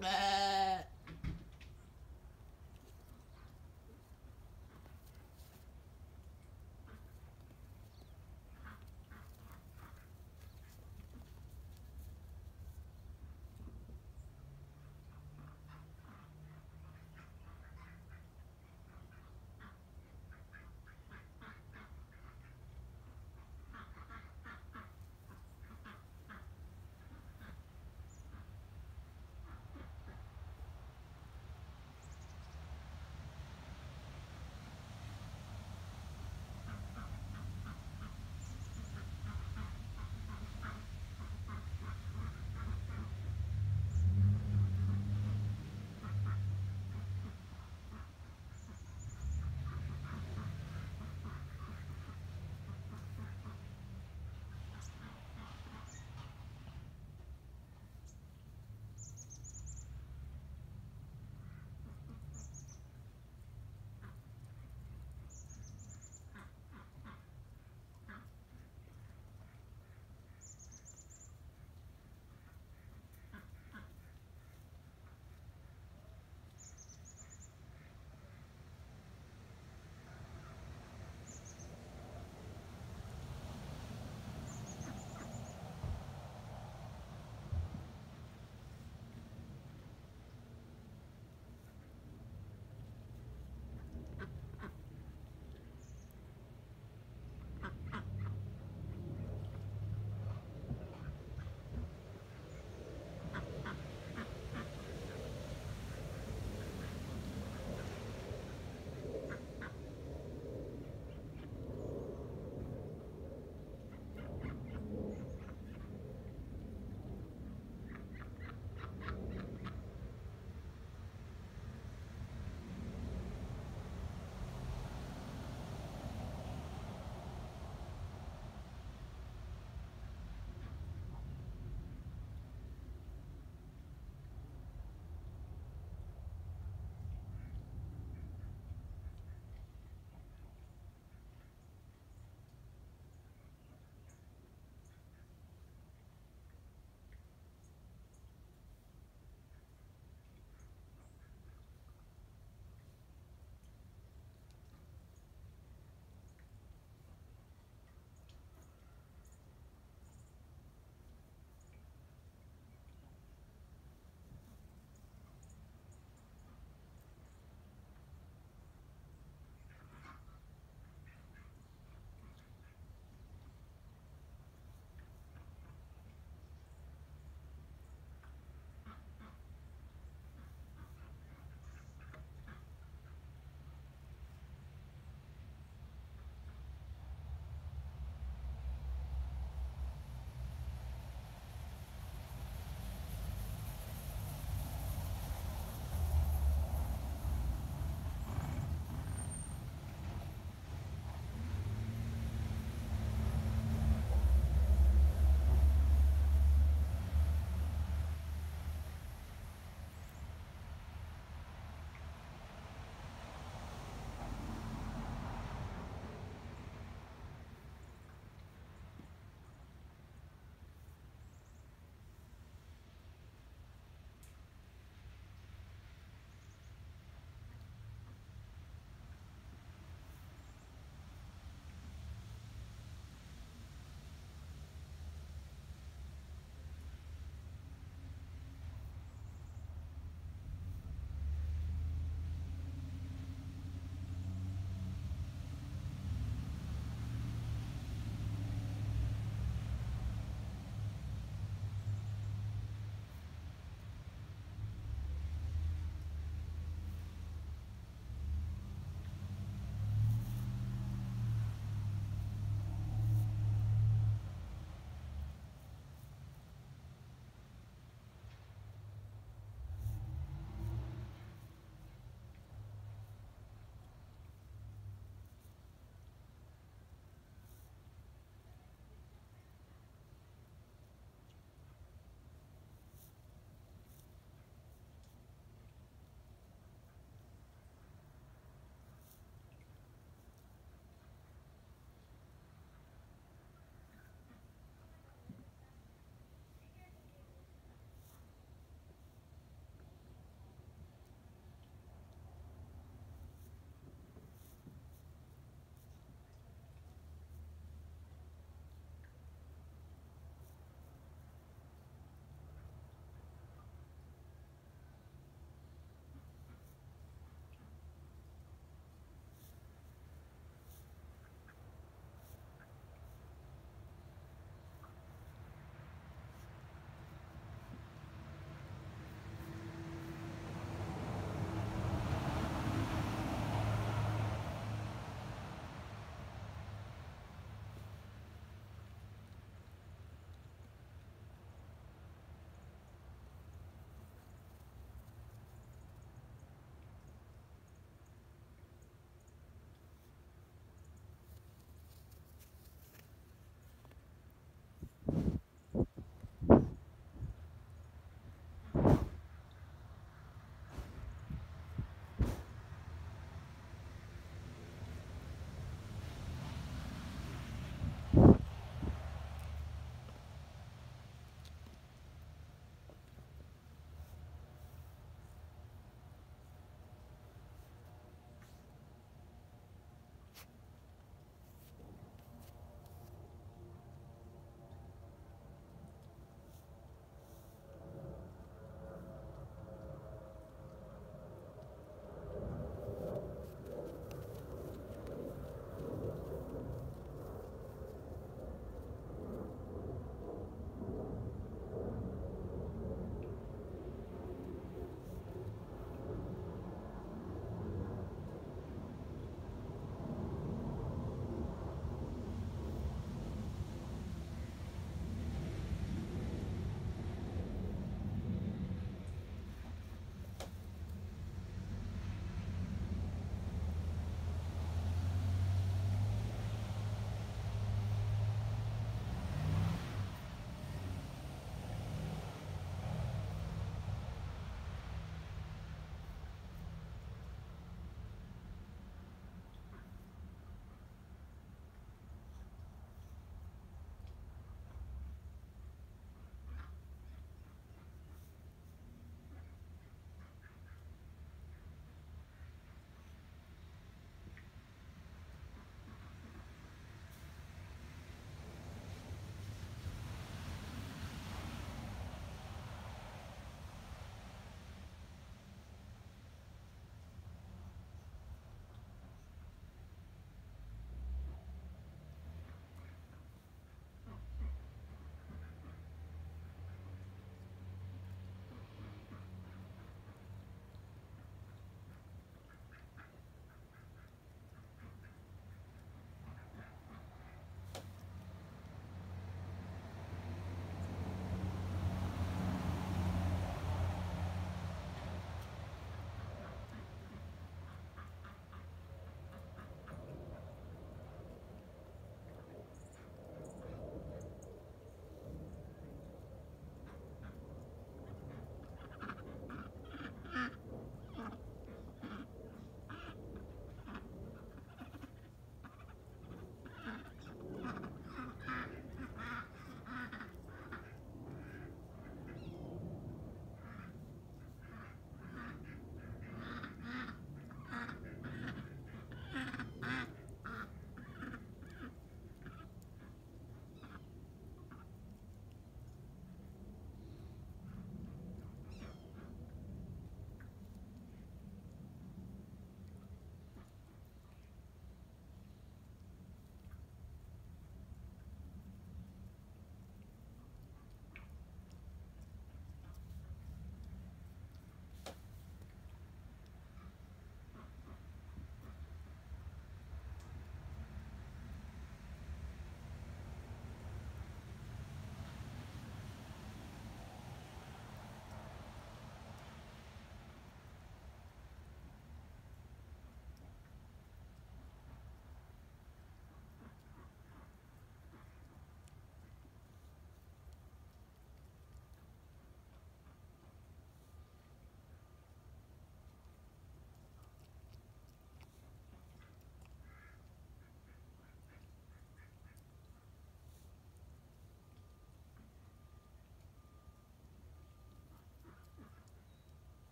Bleh.